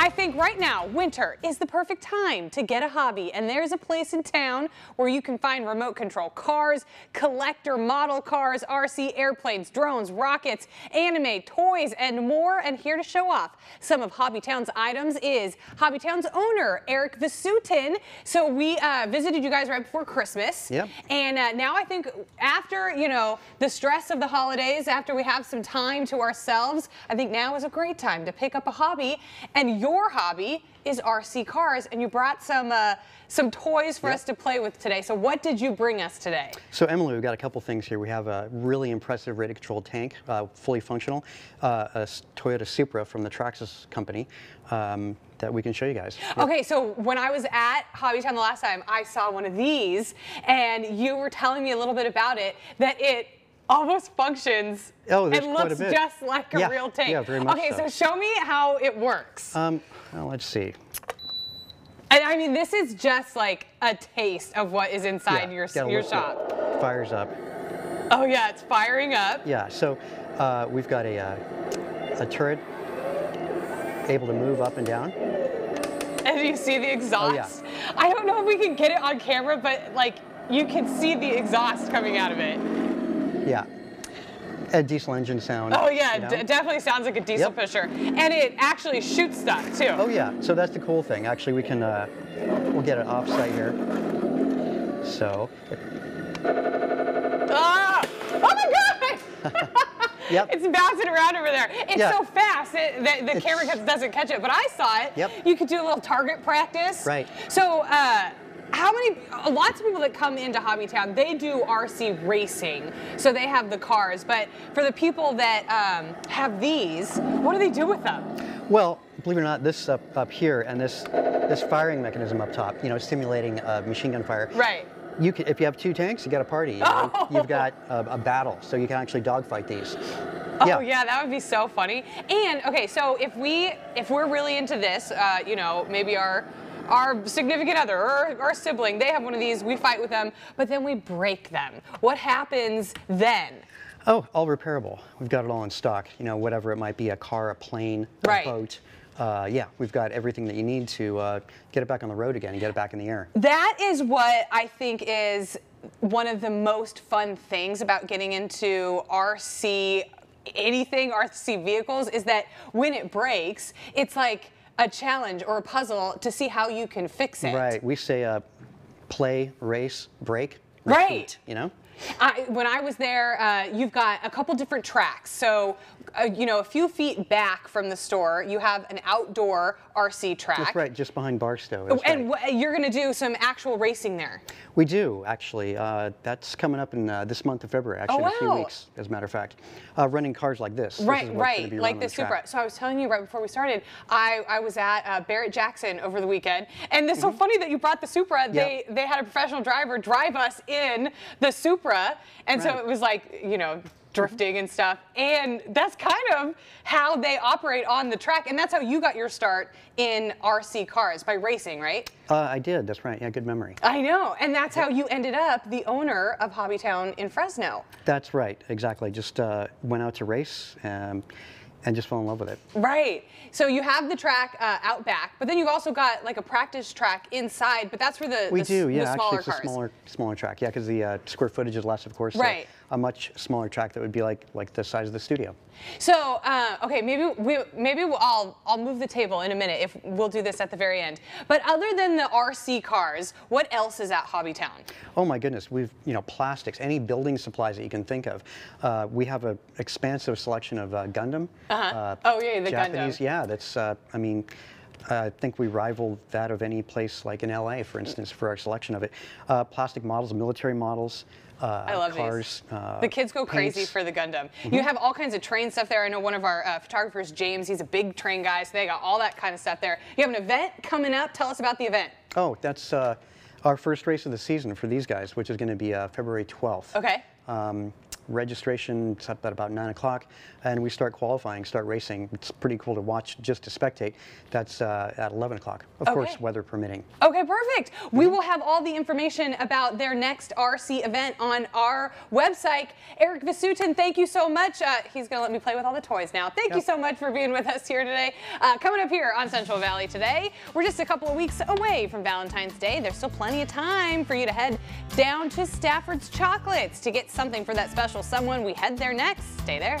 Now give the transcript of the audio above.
I think right now, winter is the perfect time to get a hobby, and there's a place in town where you can find remote control cars, collector model cars, RC airplanes, drones, rockets, anime, toys, and more. And here to show off some of Hobbytown's items is Hobbytown's owner, Eric Vasutin. So we uh, visited you guys right before Christmas. Yep. And uh, now I think after, you know, the stress of the holidays, after we have some time to ourselves, I think now is a great time to pick up a hobby. And your hobby is RC cars, and you brought some uh, some toys for Yep. us to play with today. So what did you bring us today? So Emily, we've got a couple things here. We have a really impressive radio controlled tank, uh, fully functional, uh, a Toyota Supra from the Traxxas company um, that we can show you guys. Yep. Okay, so when I was at Hobbytown the last time, I saw one of these, and you were telling me a little bit about it, that it almost functions Oh, and looks just like a Yeah, real tank. yeah, very much okay, so. so show me how it works. Um, well, let's see. and I mean, this is just like a taste of what is inside Yeah, your, your shop. Fires up. Oh yeah, it's firing up. Yeah, so uh, we've got a, uh, a turret able to move up and down. And you see the exhaust. Oh, yeah. I don't know if we can get it on camera, but like you can see the exhaust coming out of it. Yeah. A diesel engine sound. Oh yeah, you know? d- definitely sounds like a diesel Yep. pusher. And it actually shoots stuff too. Oh yeah, so that's the cool thing. Actually, we can, uh, we'll get it off-site here. So, Ah! Oh my god! Yep. It's bouncing around over there. It's Yeah. so fast it, that the It's- camera doesn't catch it, but I saw it. Yep. You could do a little target practice. Right. So, uh, how many, lots of people that come into Hobbytown, they do RC racing. So they have the cars. But for the people that um, have these, what do they do with them? well, believe it or not, this up, up here and this this firing mechanism up top, you know, simulating uh, machine gun fire. Right. You can, if you have two tanks, you got a party. You know? You've got a, a battle, so you can actually dogfight these. Oh yeah, that would be so funny. And okay, so if we if we're really into this, uh, you know, maybe our our significant other or our sibling, they have one of these, we fight with them, but then we break them. What happens then? Oh, all repairable. We've got it all in stock. You know, whatever it might be, a car, a plane, a boat. Uh, yeah, we've got everything that you need to uh, get it back on the road again and get it back in the air. That is what I think is one of the most fun things about getting into RC anything RC vehicles is that when it breaks, it's like a challenge or a puzzle to see how you can fix it. Right. We say uh, play, race, break, Right. You know? I, when I was there, uh, you've got a couple different tracks. So, uh, you know, a few feet back from the store, you have an outdoor RC track. That's right, just behind Barstow. That's And right. you're going to do some actual racing there. We do, actually. Uh, that's coming up in uh, this month of February, actually, in a few Oh, weeks, as a matter of fact. Uh, running cars like this. This Right, is what's gonna right, like the. Supra. So I was telling you right before we started, I, I was at uh, Barrett Jackson over the weekend, and it's so funny that you brought the Supra. They they had a professional driver drive us in the Supra, and so it was like you know drifting and stuff, and that's kind of how they operate on the track, and that's how you got your start in RC cars by racing, right? Uh, I did, that's right. Yeah, good memory. I know, and that's how you ended up the owner of Hobbytown in Fresno. That's right, exactly. Just uh, went out to race um, and just fell in love with it. Right. So you have the track uh, out back, but then you've also got like a practice track inside, but that's for the, We the, do, yeah. the Actually, smaller it's a smaller, smaller track. Yeah, because the uh, square footage is less, of course. so Right. A much smaller track that would be like like the size of the studio. So uh, okay, maybe we maybe we'll, I'll I'll move the table in a minute if we'll do this at the very end. But other than the RC cars, what else is at Hobbytown? Oh my goodness, we've you know plastics, any building supplies that you can think of. Uh, we have an expansive selection of uh, Gundam. Uh-huh. Oh, yeah, the Japanese, Gundam. yeah. That's uh, I mean. I think we rival that of any place like in LA, for instance, for our selection of it. Uh, plastic models, military models, uh, I love cars. these. Uh, the kids go crazy for the Gundam. Mm-hmm. You have all kinds of train stuff there. I know one of our uh, photographers, James, he's a big train guy, so they got all that kind of stuff there. You have an event coming up. Tell us about the event. Oh, that's uh, our first race of the season for these guys, which is going to be uh, February 12th. Okay. Um, registration up at about 9 o'clock, and we start qualifying, start racing. It's pretty cool to watch just to spectate. That's uh, at 11 o'clock, of Okay. course, weather permitting. Okay, perfect. We will have all the information about their next RC event on our website. Eric Vasutin, thank you so much. Uh, he's going to let me play with all the toys now. Thank you so much for being with us here today. Uh, coming up here on Central Valley today, we're just a couple of weeks away from Valentine's Day. There's still plenty of time for you to head down to Stafford's Chocolates to get something for that special someone. We head there next. Stay there.